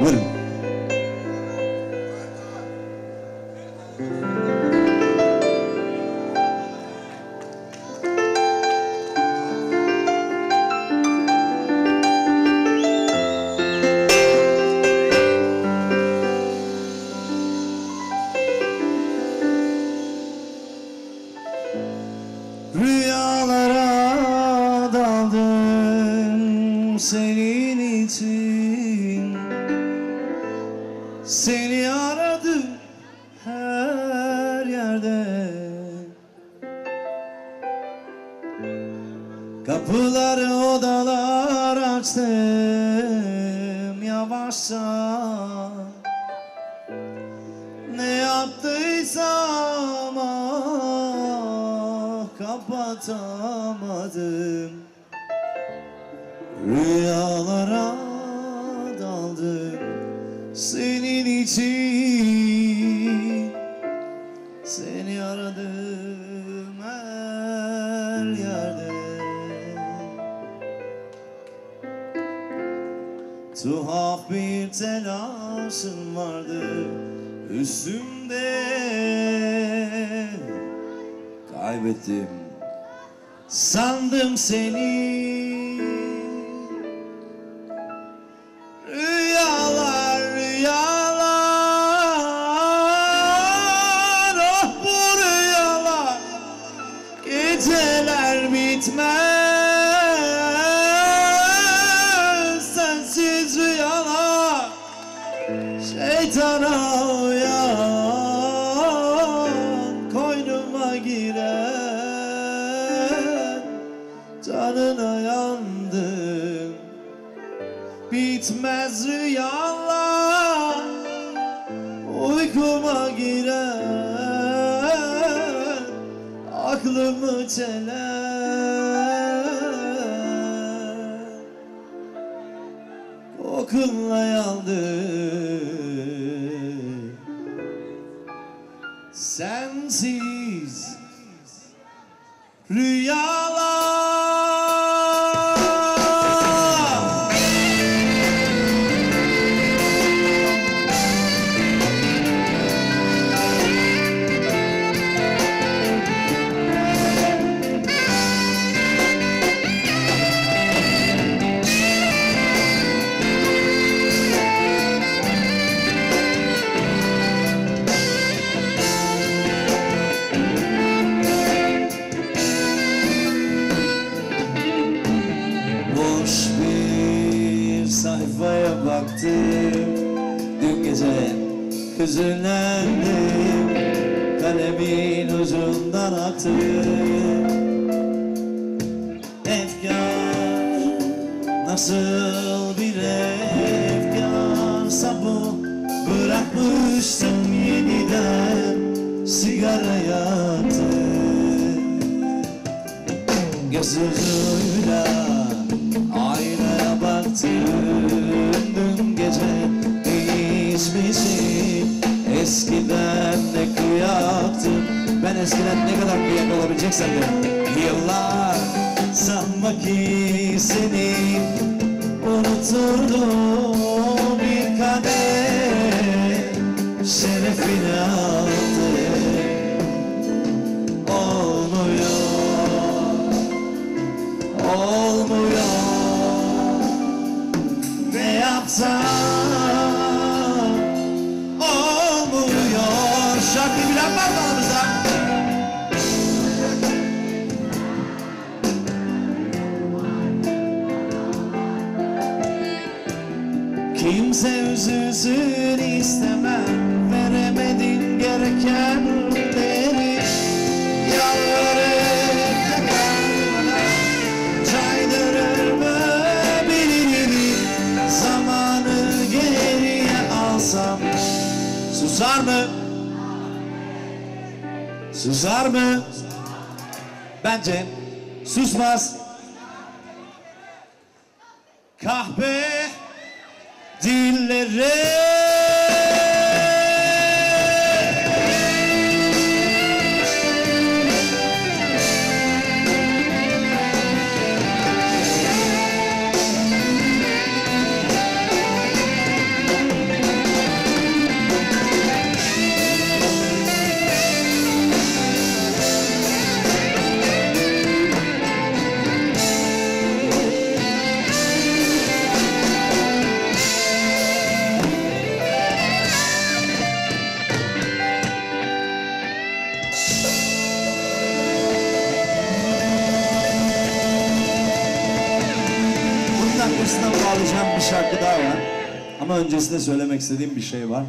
Buyurun. Seni aradım her yerde. Kapıları odalar açtım yavaşça. Ne yaptıysam ah kapatamadım. Rüyalara senin için. Seni aradım her yerde. Tuhaf bir telaşım vardı üstümde. Kaybettim. Sandım seni bitmez Sensiz rüyalar. Şeytana uyan Koynuma giren. Canına yandım. Bitmez rüyalar. Uykuma giren. Aklımı çeler Kokunla yandım Sensiz Rüyalar Boş bir sayfaya baktım. Dün gece hüzünlendim. Kalemin ucundan attım Efkar. Nasıl bir efkarsa bu Bırakmıştım yeniden sigara yaktım Göz ucuyla Dün gece değişmişim Eskiden ne kıyaktım Ben eskiden ne kadar kıyak olabileceksem de Yıllar sanma ki seni Unuturdum bir kadeh. Şerefine aldım. Olmuyor olmuyor Ne yapsam olmuyor Şarkıyı bilen var mı aramızda? Kimse üzülsün istemem Susar mı? Bence susmaz Kahpe dilleri arkasından bağlayacağım bir şarkı daha var. Ama öncesinde söylemek istediğim bir şey var.